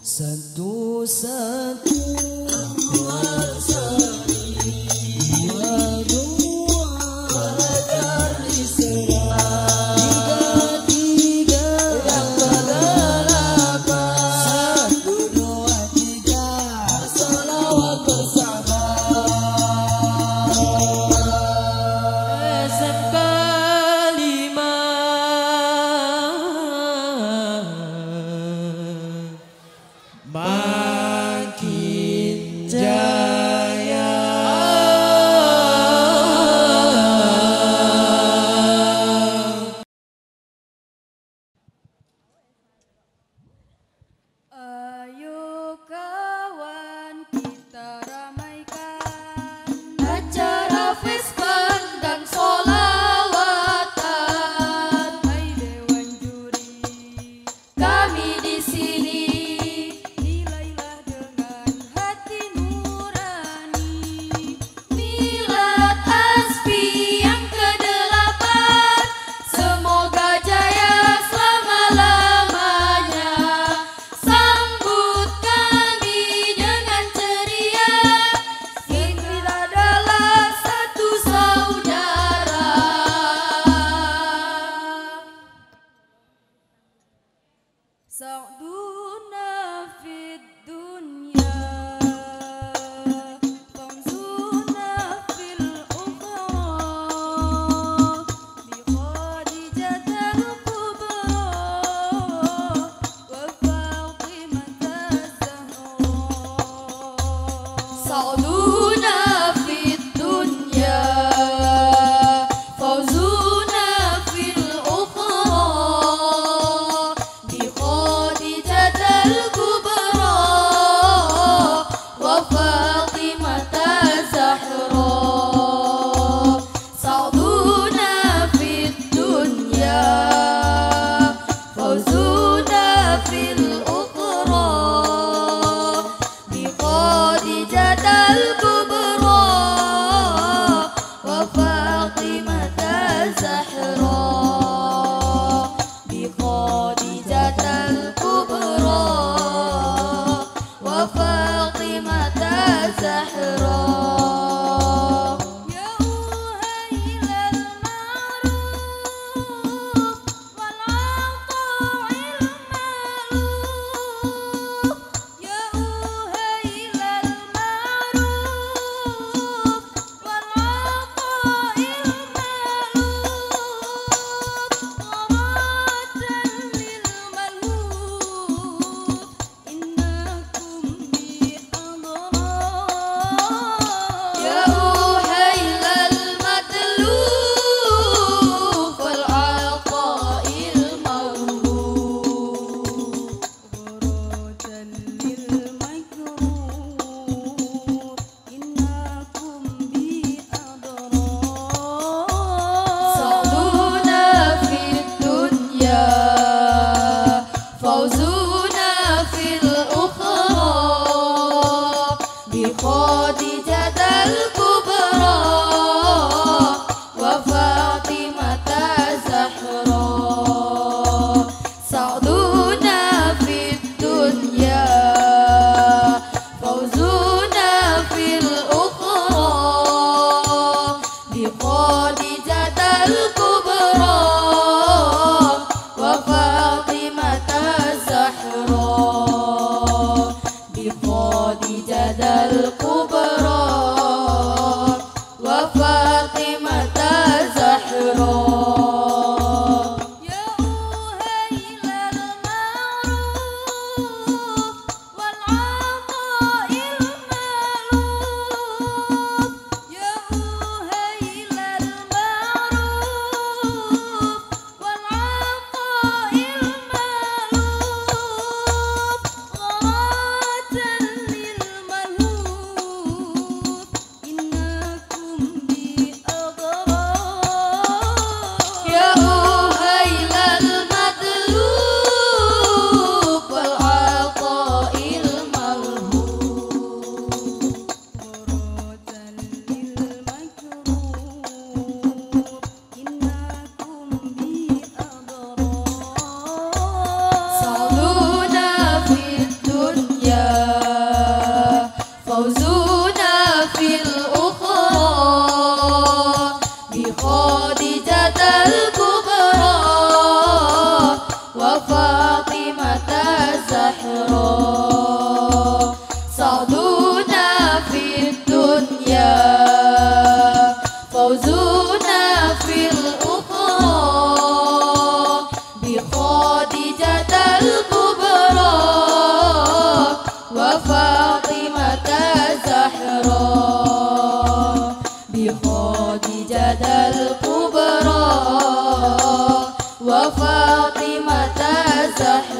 Satu satu giọng đu nơ Allah'a Fatima فوزنا في الأخرى بخادجة الكبرى وفاطمة زهراء بخادجة الكبرى وفاطمة زهراء